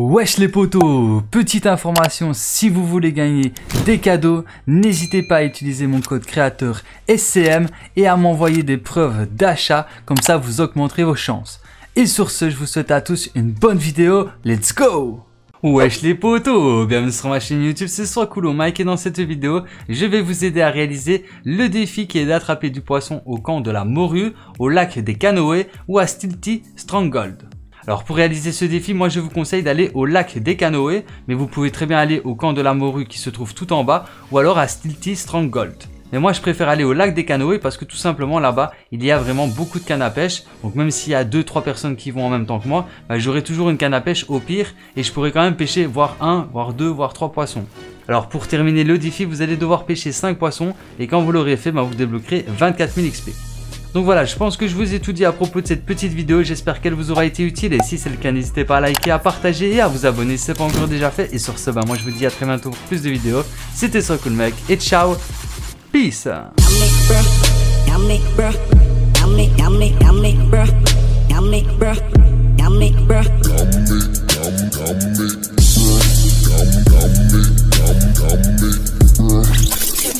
Wesh les potos Petite information, si vous voulez gagner des cadeaux, n'hésitez pas à utiliser mon code créateur SCM et à m'envoyer des preuves d'achat, comme ça vous augmenterez vos chances. Et sur ce, je vous souhaite à tous une bonne vidéo, let's go Wesh les potos Bienvenue sur ma chaîne YouTube, c'est Cool Mike et dans cette vidéo, je vais vous aider à réaliser le défi qui est d'attraper du poisson au camp de la morue, au lac des canoës ou à Stilty Stronghold. Alors pour réaliser ce défi, moi je vous conseille d'aller au lac des Canoës, mais vous pouvez très bien aller au camp de la morue qui se trouve tout en bas, ou alors à Stilty Stronghold. Mais moi je préfère aller au lac des Canoës parce que tout simplement là-bas il y a vraiment beaucoup de cannes à pêche. Donc même s'il y a 2-3 personnes qui vont en même temps que moi, bah, j'aurai toujours une canne à pêche au pire et je pourrai quand même pêcher voire 1, voire 2, voire 3 poissons. Alors pour terminer le défi vous allez devoir pêcher 5 poissons et quand vous l'aurez fait bah, vous débloquerez 24 000 XP. Donc voilà, je pense que je vous ai tout dit à propos de cette petite vidéo. J'espère qu'elle vous aura été utile. Et si c'est le cas, n'hésitez pas à liker, à partager et à vous abonner si ce n'est pas encore déjà fait. Et sur ce, bah, moi je vous dis à très bientôt pour plus de vidéos. C'était so cool et ciao. Peace.